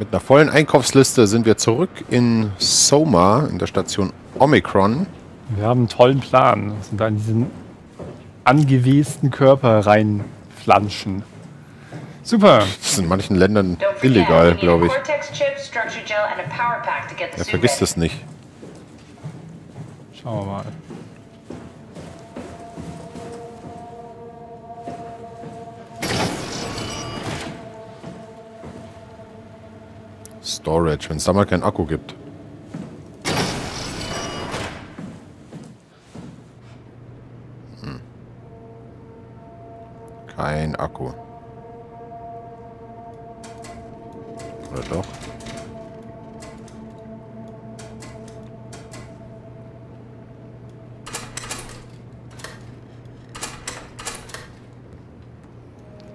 Mit einer vollen Einkaufsliste sind wir zurück in Soma, in der Station Omicron. Wir haben einen tollen Plan. Wir sind da in diesen angewesten Körper reinflanschen. Super. Das ist in manchen Ländern illegal, glaube ich. Er vergisst es nicht. Schauen wir mal. Storage, wenn es da mal keinen Akku gibt. Hm. Kein Akku. Oder doch?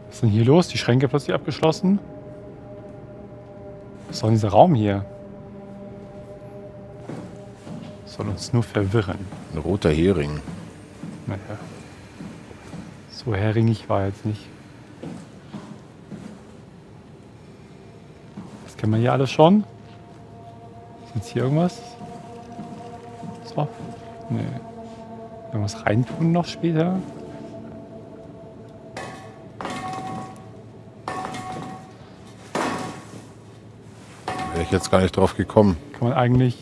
Was ist denn hier los? Die Schränke plötzlich abgeschlossen? Was soll dieser Raum hier? Soll uns nur verwirren. Ein roter Hering. Naja. So heringig war jetzt nicht. Das kennen wir hier alles schon. Ist jetzt hier irgendwas? So. Nee. Irgendwas reintun noch später? Wäre ich jetzt gar nicht drauf gekommen. Kann man eigentlich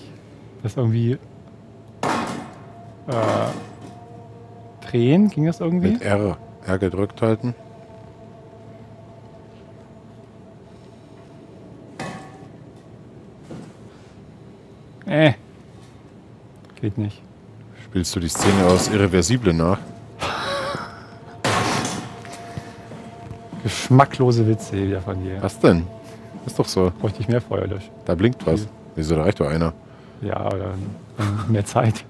das irgendwie äh, drehen? Ging das irgendwie? Mit R. R gedrückt halten. Äh. Geht nicht. Spielst du die Szene aus Irreversible nach? Geschmacklose Witze wieder von dir. Was denn? Ist doch so. Bräuchte ich mehr Feuerlösch. Da blinkt was. Wieso, da reicht doch einer. Ja, oder mehr Zeit.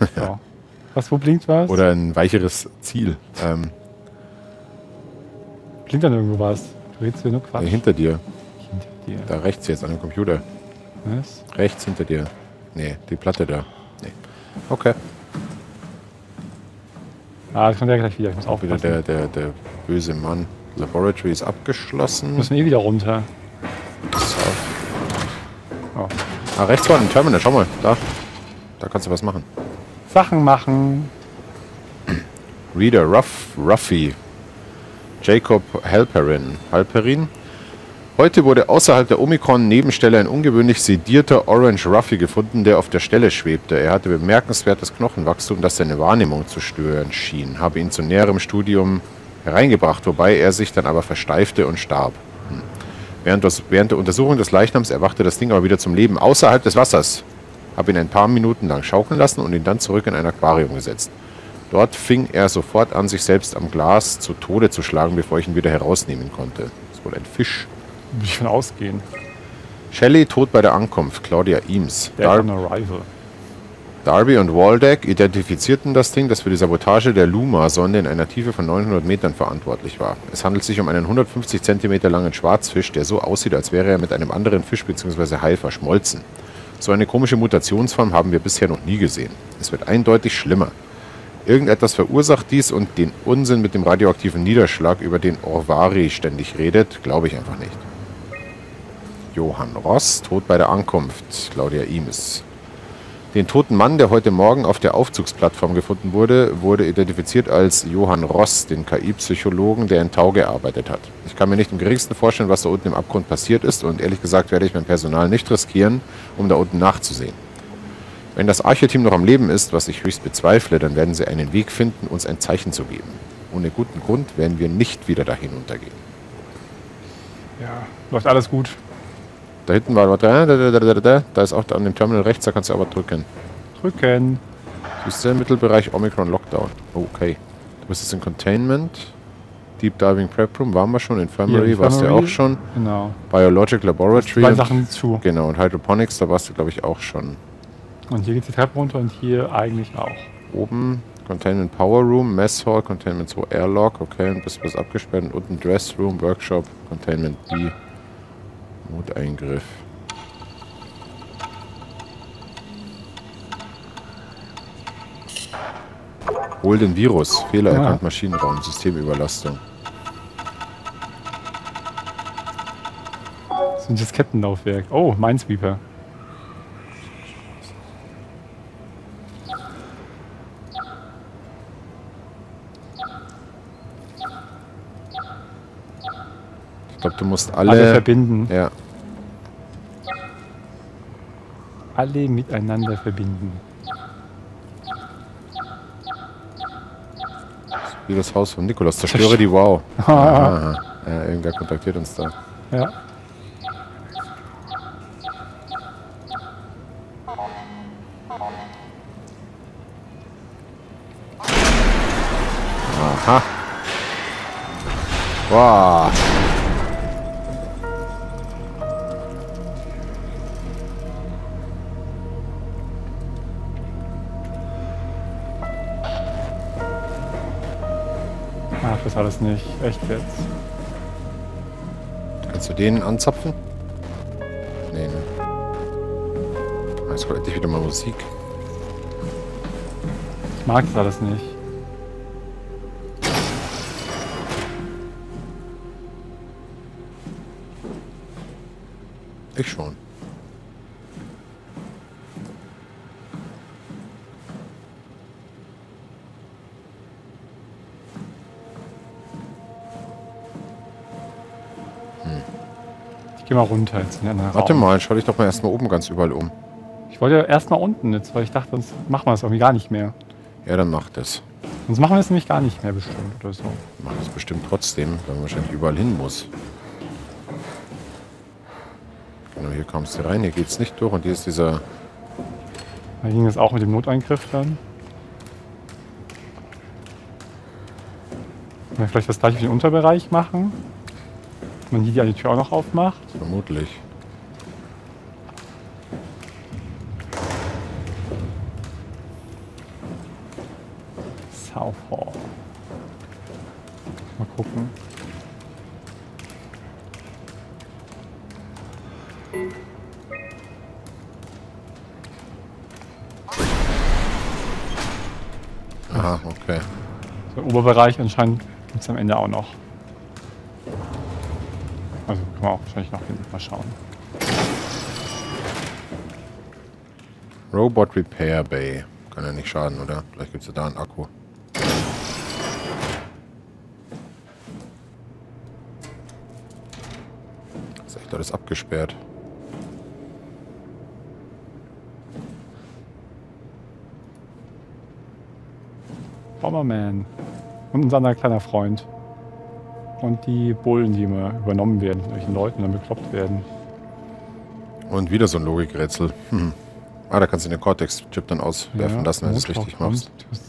so. Was, wo blinkt was? Oder ein weicheres Ziel. Ähm, Blinkt dann irgendwo was? Du redest hier nur Quatsch. äh, hinter dir. Hinter dir. Da rechts jetzt an dem Computer. Was? Rechts hinter dir. Nee, die Platte da. Nee. Okay. Ah, das kommt ja gleich wieder. Ich muss Auch wieder der, der, der böse Mann. Laboratory ist Wir abgeschlossen. müssen eh wieder runter. So. Oh. Ah, rechts war ein Terminal. Schau mal. Da. Da kannst du was machen. Sachen machen. Reader Ruff, Ruffy. Jacob Halperin. Halperin. Heute wurde außerhalb der Omikron-Nebenstelle ein ungewöhnlich sedierter Orange Ruffy gefunden, der auf der Stelle schwebte. Er hatte bemerkenswertes Knochenwachstum, das seine Wahrnehmung zu stören schien. Habe ihn zu näherem Studium hereingebracht, wobei er sich dann aber versteifte und starb. Während, das, während der Untersuchung des Leichnams erwachte das Ding aber wieder zum Leben außerhalb des Wassers. Habe ihn ein paar Minuten lang schaukeln lassen und ihn dann zurück in ein Aquarium gesetzt. Dort fing er sofort an, sich selbst am Glas zu Tode zu schlagen, bevor ich ihn wieder herausnehmen konnte. Das ist wohl ein Fisch. Würde ich von ausgehen. Shelley tot bei der Ankunft, Claudia Eames. Der Dar on arrival. Darby und Waldeck identifizierten das Ding, das für die Sabotage der Luma-Sonde in einer Tiefe von 900 Metern verantwortlich war. Es handelt sich um einen 150 cm langen Schwarzfisch, der so aussieht, als wäre er mit einem anderen Fisch bzw. Hai verschmolzen. So eine komische Mutationsform haben wir bisher noch nie gesehen. Es wird eindeutig schlimmer. Irgendetwas verursacht dies und den Unsinn mit dem radioaktiven Niederschlag, über den Orvari ständig redet, glaube ich einfach nicht. Johann Ross, tot bei der Ankunft, Claudia Imes. Den toten Mann, der heute Morgen auf der Aufzugsplattform gefunden wurde, wurde identifiziert als Johann Ross, den KI-Psychologen, der in Tau gearbeitet hat. Ich kann mir nicht im geringsten vorstellen, was da unten im Abgrund passiert ist und ehrlich gesagt werde ich mein Personal nicht riskieren, um da unten nachzusehen. Wenn das Archeteam noch am Leben ist, was ich höchst bezweifle, dann werden sie einen Weg finden, uns ein Zeichen zu geben. Ohne guten Grund werden wir nicht wieder da hinuntergehen. Ja, läuft alles gut. Da hinten war da, da, da, da, da, da ist auch an dem Terminal rechts, da kannst du aber drücken. Drücken. Siehst du, Mittelbereich Omicron Lockdown. Okay. Du bist jetzt in Containment. Deep Diving Prep Room waren wir schon. Infirmary, warst du ja auch schon. Genau. Biologic Laboratory. Zwei Sachen zu. Genau, und Hydroponics, da warst du, glaube ich, auch schon. Und hier geht die Treppe runter und hier eigentlich auch. Oben Containment Power Room, Mess Hall, Containment 2 Airlock, okay, und bist was abgesperrt. Und unten Dress Room, Workshop, Containment B. Noteingriff. Hol den Virus. Fehler Ah. erkannt Maschinenraum, Systemüberlastung. Das ist ein Diskettenlaufwerk. Oh, Minesweeper. Ich glaube, du musst alle... Alle verbinden. ja, Alle miteinander verbinden. wie das Haus von Nikolas. Zerstöre die Wow. Aha. Ja, irgendwer kontaktiert uns da. Ja. Aha. Wow. Ach, das alles nicht. Echt jetzt. Kannst du den anzapfen? Nee, ne. Jetzt kommt endlich wieder mal Musik. Ich mag das alles nicht. Ich schon. Geh mal runter jetzt in den anderen Warte Raum. mal, schau dich doch mal erstmal oben ganz überall um. Ich wollte ja erst mal unten jetzt, weil ich dachte, sonst machen wir das irgendwie gar nicht mehr. Ja, dann mach das. Sonst machen wir es nämlich gar nicht mehr bestimmt oder so. Mach das bestimmt trotzdem, weil man wahrscheinlich überall hin muss. Genau, hier kommst du rein, hier geht's nicht durch und hier ist dieser... Da ging es auch mit dem Noteingriff dann. Vielleicht das gleiche für den Unterbereich machen? Man hier die Tür auch noch aufmacht. Vermutlich. South Hall. Mal gucken. Aha, okay. So, Oberbereich anscheinend gibt es am Ende auch noch. Kann man auch wahrscheinlich noch hinten mal schauen. Robot Repair Bay. Kann ja nicht schaden, oder? Vielleicht gibt's ja da einen Akku. Ist echt alles abgesperrt. Bomberman. Und unser kleiner Freund. Und die Bullen, die immer übernommen werden von solchen Leuten dann bekloppt werden. Und wieder so ein Logikrätsel. Hm. Ah, da kannst du den Cortex-Chip dann auswerfen Ja, lassen, wenn du es richtig machst. Das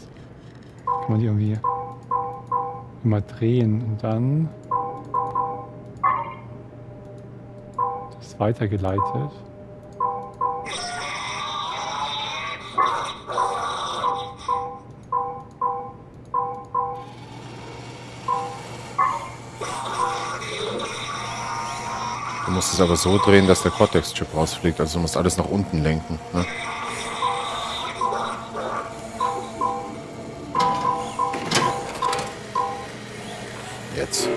kann man die irgendwie immer drehen und dann das ist weitergeleitet. Musst es aber so drehen, dass der Cortex-Chip rausfliegt. Also du musst alles nach unten lenken. Ne? Jetzt.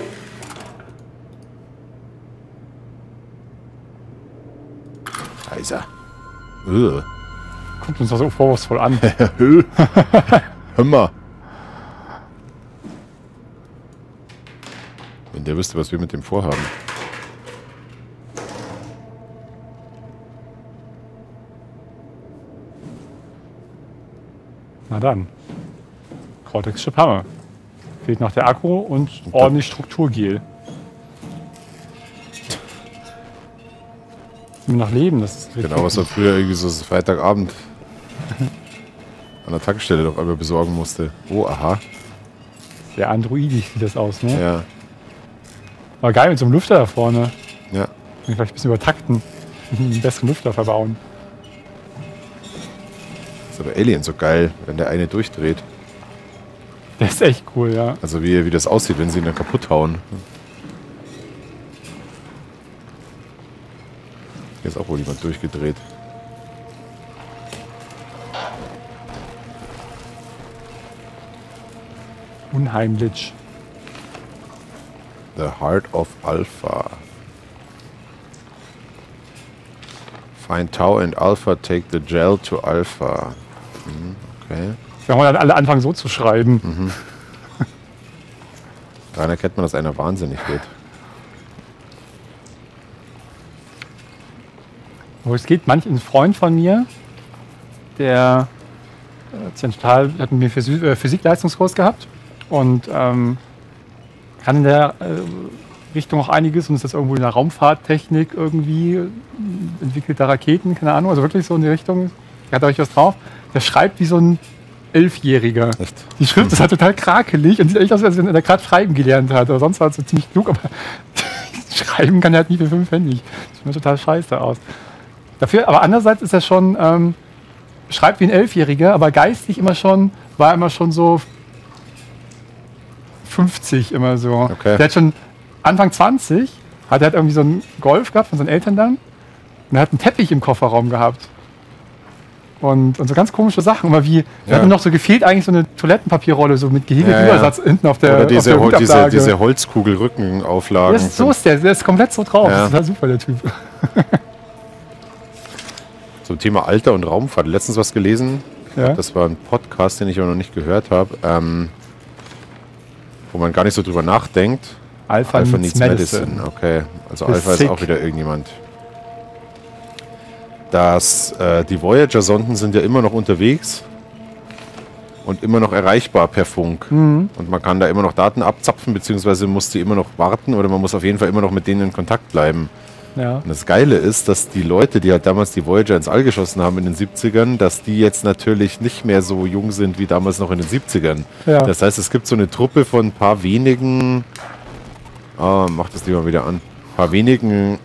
Da ist er. Ugh. Guckt uns das so vorwurfsvoll an. Hör mal. Wenn der wüsste, was wir mit dem vorhaben. Na dann. Cortex Chip haben wir. Fehlt noch der Akku und ordentlich Strukturgel. Wir noch leben? Das ist Genau, was er früher irgendwie so Freitagabend an der Tankstelle auf einmal besorgen musste. Oh, aha. Sehr androidisch sieht das aus, ne? Ja, Aber geil mit so einem Lüfter da vorne. ja. Vielleicht ein bisschen übertakten. Einen besseren Lüfter verbauen. Ist aber Alien so geil, wenn der eine durchdreht. Der ist echt cool, ja. Also wie, wie das aussieht, wenn sie ihn dann kaputt hauen. Hier ist auch wohl jemand durchgedreht. Unheimlich. The Heart of Alpha. Find Tau and Alpha, take the gel to Alpha. Hm, okay. Wenn wir dann alle anfangen so zu schreiben. Mhm. Daran erkennt man, dass einer wahnsinnig wird. Wo es geht, manch ein Freund von mir, der äh, zentral hat mit mir Physik, äh, Physikleistungskurs gehabt und ähm, kann in der äh, Richtung auch einiges und ist das irgendwo in der Raumfahrttechnik irgendwie äh, entwickelt da Raketen, keine Ahnung, also wirklich so in die Richtung. Hat da euch was drauf. Der schreibt wie so ein Elfjähriger. Echt? Die Schrift ist halt total krakelig und sieht echt aus, als wenn er gerade schreiben gelernt hat. Oder sonst war es so ziemlich klug, aber schreiben kann er halt nie für fünf Pfennig. Sieht mir total scheiße aus. Dafür, aber andererseits ist er schon, ähm, schreibt wie ein Elfjähriger, aber geistig immer schon, war immer schon so 50 immer so. Okay. Der hat schon Anfang 20, hat er halt irgendwie so einen Golf gehabt von seinen Eltern dann und er hat einen Teppich im Kofferraum gehabt. Und, und so ganz komische Sachen. Immer wie, wir Ja. hatten noch so gefehlt eigentlich so eine Toilettenpapierrolle, so mit Gehegelübersatz hinten auf der, Oder auf diese, der Hol- diese, diese Holzkugelrückenauflagen. Das ist, so ist der, der ist komplett so drauf. Ja. Das ist total super, der Typ. Zum Thema Alter und Raumfahrt. Letztens was gelesen. Ja. Das war ein Podcast, den ich aber noch nicht gehört habe. Ähm, wo man gar nicht so drüber nachdenkt. Alpha, Alpha Needs Medicine. Medicine. Okay. Also ist Alpha ist sick. auch wieder irgendjemand. Dass äh, die Voyager-Sonden sind ja immer noch unterwegs und immer noch erreichbar per Funk. Mhm. Und man kann da immer noch Daten abzapfen, beziehungsweise muss die immer noch warten oder man muss auf jeden Fall immer noch mit denen in Kontakt bleiben. Ja. Und das Geile ist, dass die Leute, die halt damals die Voyager ins All geschossen haben in den 70ern, dass die jetzt natürlich nicht mehr so jung sind wie damals noch in den 70ern. Ja. Das heißt, es gibt so eine Truppe von ein paar wenigen, ah, mach das lieber wieder an, paar wenigen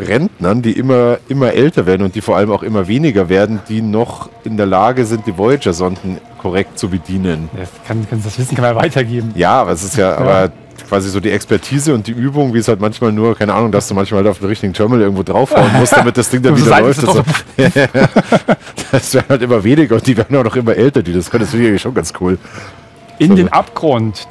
Rentnern, die immer, immer älter werden und die vor allem auch immer weniger werden, die noch in der Lage sind, die Voyager-Sonden korrekt zu bedienen. Das, kann, kann, das Wissen kann man ja weitergeben. Ja, aber es ist ja, aber quasi so die Expertise und die Übung, wie es halt manchmal nur, keine Ahnung, dass du manchmal halt auf den richtigen Terminal irgendwo draufhauen musst, damit das Ding dann wieder läuft. So. Das werden halt immer weniger und die werden auch noch immer älter, die das können. Das finde ich schon ganz cool. In So. den Abgrund.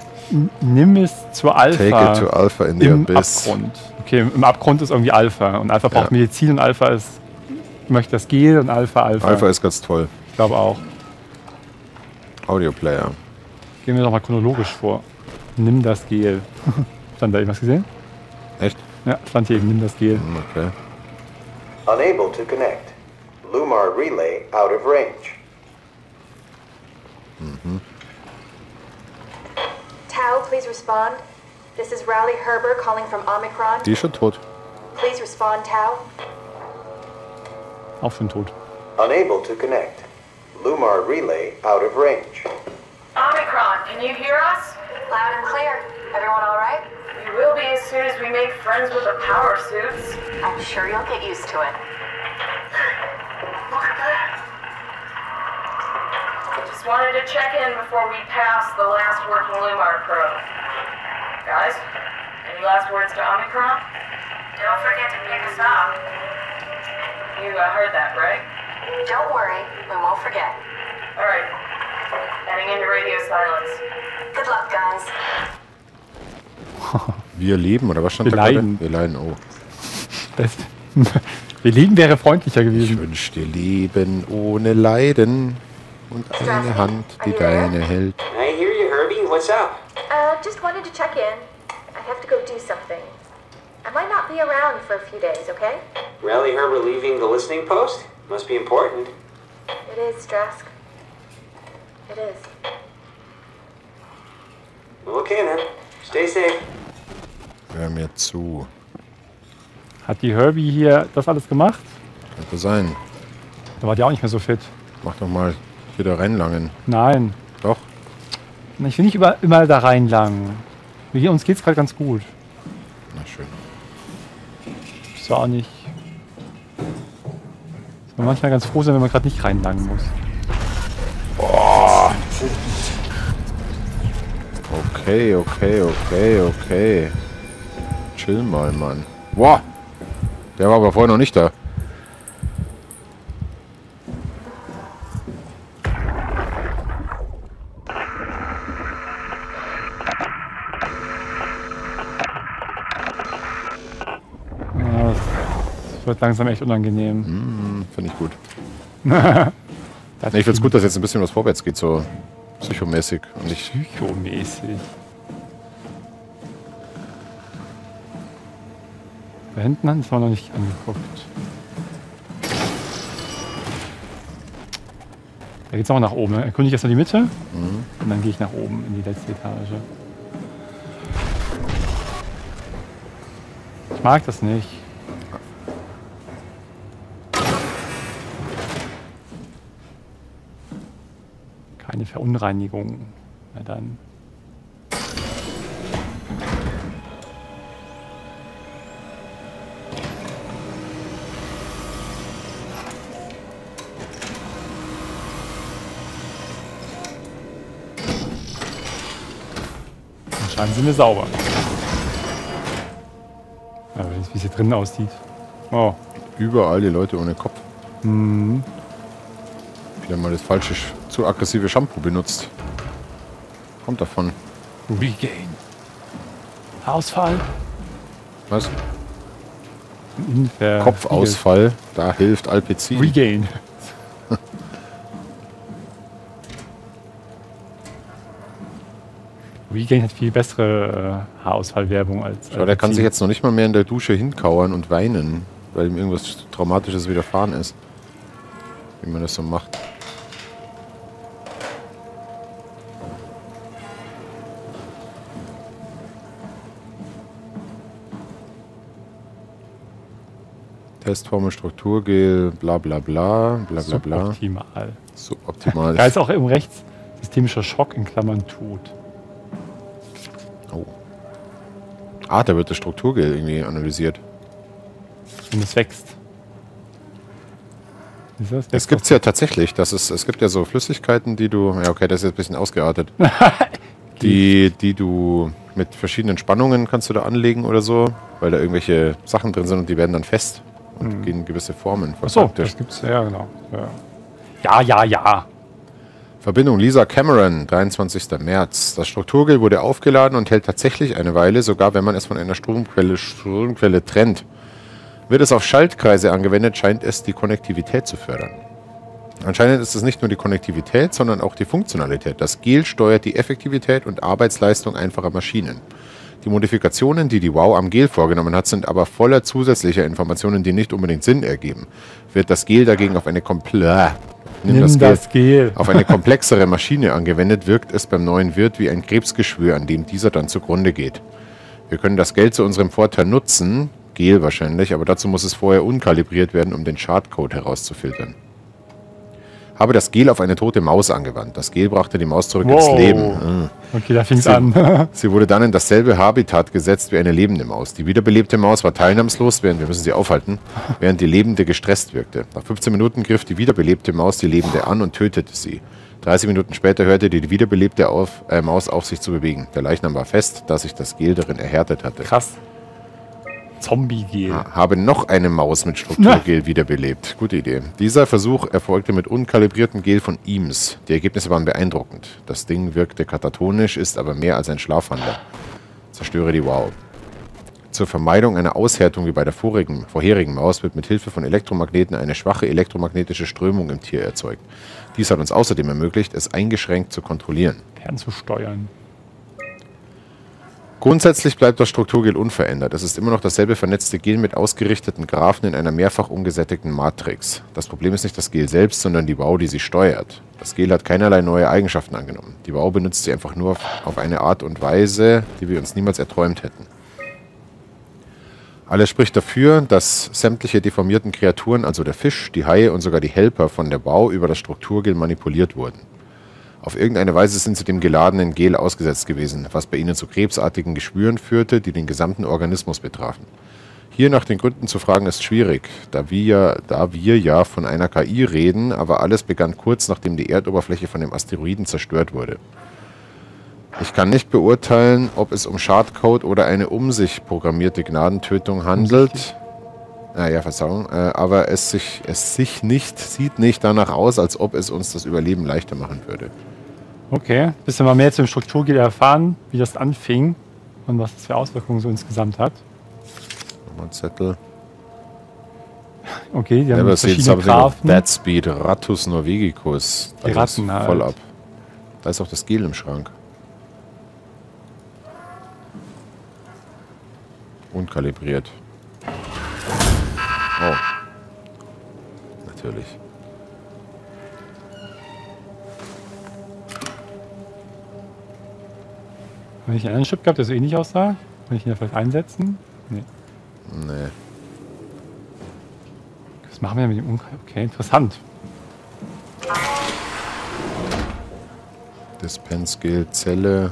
Nimm es zur Take Alpha. it to Alpha in the Im Abyss. Abgrund. Okay, im Abgrund ist irgendwie Alpha. Und Alpha braucht Ja. Medizin und Alpha ist, möchte das Gel und Alpha Alpha. Alpha ist ganz toll. Ich glaube auch. Audioplayer. Gehen wir doch mal chronologisch vor. Nimm das Gel. Stand da irgendwas gesehen? Echt? Ja, stand hier eben, nimm das Gel. Hm, Okay. Unable to connect. Lumar relay out of range. Tau, please respond. This is Rowley Herber calling from Omicron. Die ist schon tot. Please respond, Tau. Auch schon tot. Unable to connect. Lumar relay out of range. Omicron, can you hear us? Loud and clear. Everyone all right? We will be as soon as we make friends with the power suits. I'm sure you'll get used to it. Look at that. Just wanted to check in before we pass the last working Lumar probe. Guys, any last words to Omicron? Don't forget to pick us up. You uh, heard that, right? Don't worry, we won't forget. All right. Heading into radio silence. Good luck, guys. Wir leben, oder was stand Wir da gerade? leiden. Wir leiden, oh. Das, wir lieben wäre freundlicher Ich gewesen. wünsche dir Leben ohne Leiden und eine Hand, die deine hält. I hear you, Herbie. What's up? Uh, just wanted to check in. I have to go do something. I might not be around for a few days, okay? Rally Herbert leaving the listening post? Must be important. It is, Strask. It is. Okay then. Stay safe. Hör mir zu. Hat die Herbie hier das alles gemacht? Könnte sein. Da war die auch nicht mehr so fit. Mach doch mal hier da reinlangen. Nein. Doch. Ich will nicht über, immer da reinlangen. Wir- Uns geht's gerade ganz gut. Na schön. Ist ja auch nicht. Ist man manchmal ganz froh sein, wenn man gerade nicht reinlangen muss. Okay, okay, okay, okay. Chill mal, Mann. Boah! Der war aber vorher noch nicht da. Wird langsam echt unangenehm. Hm, Finde ich gut. Nee, ich finde es gut, dass jetzt ein bisschen was vorwärts geht, so psychomäßig. Und nicht Psychomäßig. Da hinten haben wir noch nicht angeguckt. Da geht's auch nach oben. ne? Erkundige ich erst mal die Mitte und dann gehe ich nach oben in die letzte Etage. Ich mag das nicht. Keine Verunreinigung. Na dann. Anscheinend sind wir sauber. Aber wie es hier drinnen aussieht. Oh, überall die Leute ohne Kopf. Wieder mal das falsche, sch- zu aggressive Shampoo benutzt. Kommt davon. Regain. Ausfall. Was? Inver Kopfausfall. Da hilft Alpecin. Regain. Regain hat viel bessere äh, Haarausfallwerbung als. Schau, der kann sich jetzt noch nicht mal mehr in der Dusche hinkauern und weinen, weil ihm irgendwas Traumatisches widerfahren ist. Wie man das so macht. Testformel, Strukturgel, bla bla bla, bla bla bla. Suboptimal. Suboptimal. Da ist auch im rechts systemischer Schock in Klammern tot. Oh. Ah, da wird das Strukturgel irgendwie analysiert. Und es wächst. Das? Es gibt es ja tatsächlich. Das ist, es gibt ja so Flüssigkeiten, die du. Ja, okay, das ist jetzt ein bisschen ausgeartet. die, die du mit verschiedenen Spannungen kannst du da anlegen oder so, weil da irgendwelche Sachen drin sind und die werden dann fest und gehen in gewisse Formen. Voll Achso, das gibt's ja genau. Ja, ja, ja. ja. Verbindung Lisa Cameron, 23. März. Das Strukturgel wurde aufgeladen und hält tatsächlich eine Weile, sogar wenn man es von einer Stromquelle, Stromquelle trennt. Wird es auf Schaltkreise angewendet, scheint es die Konnektivität zu fördern. Anscheinend ist es nicht nur die Konnektivität, sondern auch die Funktionalität. Das Gel steuert die Effektivität und Arbeitsleistung einfacher Maschinen. Die Modifikationen, die die WoW am Gel vorgenommen hat, sind aber voller zusätzlicher Informationen, die nicht unbedingt Sinn ergeben. Wird das Gel dagegen auf eine komple Nimm, das das Gel auf eine komplexere Maschine angewendet, wirkt es beim neuen Wirt wie ein Krebsgeschwür, an dem dieser dann zugrunde geht. Wir können das Geld zu unserem Vorteil nutzen, Gel wahrscheinlich, aber dazu muss es vorher unkalibriert werden, um den Schadcode herauszufiltern. Habe das Gel auf eine tote Maus angewandt. Das Gel brachte die Maus zurück ins Wow. Leben. Ah. Okay, da fing's Sie- an. Sie wurde dann in dasselbe Habitat gesetzt wie eine lebende Maus. Die wiederbelebte Maus war teilnahmslos, während wir müssen sie aufhalten, während die lebende gestresst wirkte. Nach 15 Minuten griff die wiederbelebte Maus die lebende an und tötete sie. 30 Minuten später hörte die wiederbelebte auf, äh, Maus auf, sich zu bewegen. Der Leichnam war fest, da sich das Gel darin erhärtet hatte. Krass. Zombie-Gel. Habe noch eine Maus mit Strukturgel wiederbelebt. Gute Idee. Dieser Versuch erfolgte mit unkalibriertem Gel von Eames. Die Ergebnisse waren beeindruckend. Das Ding wirkte katatonisch, ist aber mehr als ein Schlafwandler. Zerstöre die Wow. Zur Vermeidung einer Aushärtung wie bei der vorigen, vorherigen Maus wird mit Hilfe von Elektromagneten eine schwache elektromagnetische Strömung im Tier erzeugt. Dies hat uns außerdem ermöglicht, es eingeschränkt zu kontrollieren. Fernzusteuern. Grundsätzlich bleibt das Strukturgel unverändert. Es ist immer noch dasselbe vernetzte Gel mit ausgerichteten Graphen in einer mehrfach umgesättigten Matrix. Das Problem ist nicht das Gel selbst, sondern die Wow, die sie steuert. Das Gel hat keinerlei neue Eigenschaften angenommen. Die Wow benutzt sie einfach nur auf- eine Art und Weise, die wir uns niemals erträumt hätten. Alles spricht dafür, dass sämtliche deformierten Kreaturen, also der Fisch, die Haie und sogar die Helper von der Wow über das Strukturgel manipuliert wurden. Auf irgendeine Weise sind sie dem geladenen Gel ausgesetzt gewesen, was bei ihnen zu krebsartigen Geschwüren führte, die den gesamten Organismus betrafen. Hier nach den Gründen zu fragen ist schwierig, da wir, ja, da wir ja von einer KI reden, aber alles begann kurz nachdem die Erdoberfläche von dem Asteroiden zerstört wurde. Ich kann nicht beurteilen, ob es um Schadcode oder eine um sich programmierte Gnadentötung handelt. Naja, Verzeihung, äh, aber es sich, es sich nicht, sieht nicht danach aus, als ob es uns das Überleben leichter machen würde. Okay. Bisschen mal mehr zum Strukturgel erfahren, wie das anfing und was das für Auswirkungen so insgesamt hat. Nochmal einen Zettel. Okay, die haben Never verschiedene Grafen. that speed. Rattus norvegicus. Die Da Ratten halt. voll ab. Da ist auch das Gel im Schrank. Unkalibriert. Oh. Natürlich. Habe ich einen anderen Chip gehabt, der so ähnlich aussah? Kann ich ihn da vielleicht einsetzen? Nee. Nee. Was machen wir mit dem Unkal? Okay, interessant. Dispense Gel, Zelle.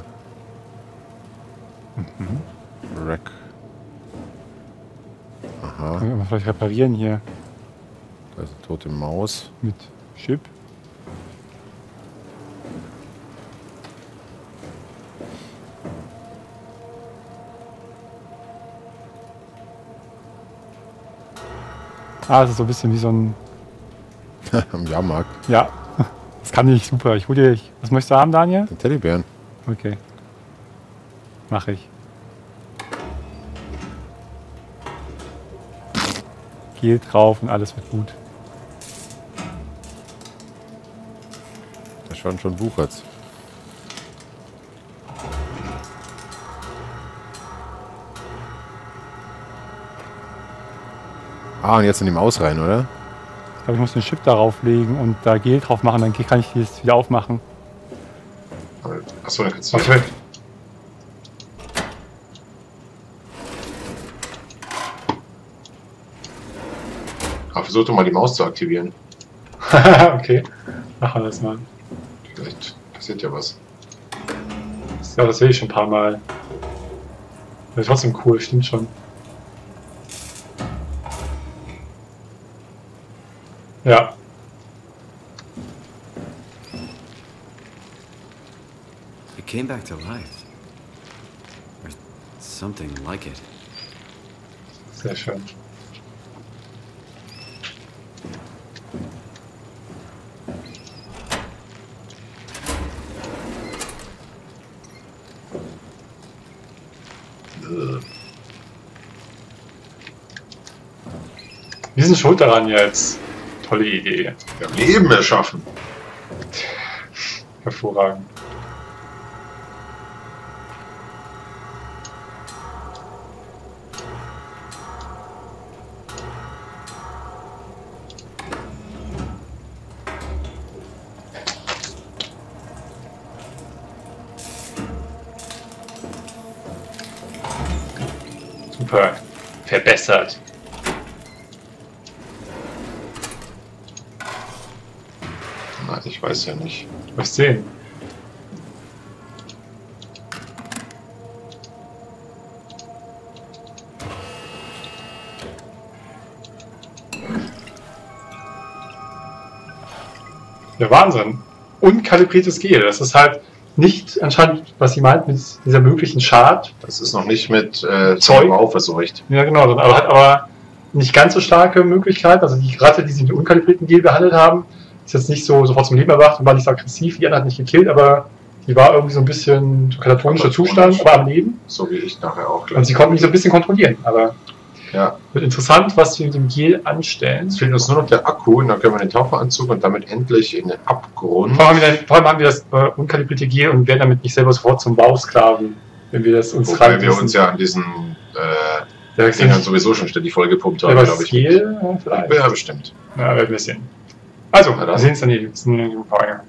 Mhm. Rack. Aha, Können wir vielleicht reparieren hier da ist eine tote Maus. mit Chip. Ah, das ist so ein bisschen wie so ein. Am Jahrmarkt. Ja, das kann ich super. Ich hol dir. Was möchtest du haben, Daniel? Den Teddybären. Okay. Mache ich. Gel drauf und alles wird gut. Da stand schon Buchert's. Ah, und jetzt in die Maus rein, oder? Ich glaube, ich muss den Chip darauf legen und da Gel drauf machen, dann kann ich das wieder aufmachen. Achso, dann kannst du. Okay. Ah, versuch doch mal die Maus zu aktivieren. okay. Machen wir das mal. Vielleicht passiert ja was. Ja, das sehe ich schon ein paar Mal. Das ist trotzdem cool, stimmt schon. Ja. It came back to life. Or something like it. Sehr schön. Wir sind schuld daran jetzt. Tolle Idee. Wir haben Leben erschaffen. Hervorragend. 10. Ja, Wahnsinn. Unkalibriertes Gel. Das ist halt nicht anscheinend, was sie meint, mit dieser möglichen Schad. Das ist noch nicht mit äh, Zeug aufverseucht. Ja, genau. Aber hat aber nicht ganz so starke Möglichkeiten. Also die Ratte, die sie mit unkalibrierten Gel behandelt haben, ist jetzt nicht so sofort zum Leben erwacht und war nicht so aggressiv. Andere hat nicht gekillt, aber die war irgendwie so ein bisschen so katatonischer Zustand, aber am Leben. So wie ich nachher auch Und sie konnten mich so ein bisschen kontrollieren. Aber Ja. wird interessant, was wir mit dem Gel anstellen. Jetzt fehlt uns nur noch der Akku und dann können wir den Taucheranzug und damit endlich in den Abgrund. Vor allem, vor allem haben wir das äh, unkalibrierte Gel und werden damit nicht selber sofort zum Bausklaven, wenn wir das uns Wobei wir uns ja an diesen äh, ja, Dingern sowieso schon ständig vollgepumpt haben, glaube ich. Gel, äh, vielleicht. Ja, bestimmt. Ja, werden wir sehen. Also, Na dann. wir sehen uns dann die nächsten Tage.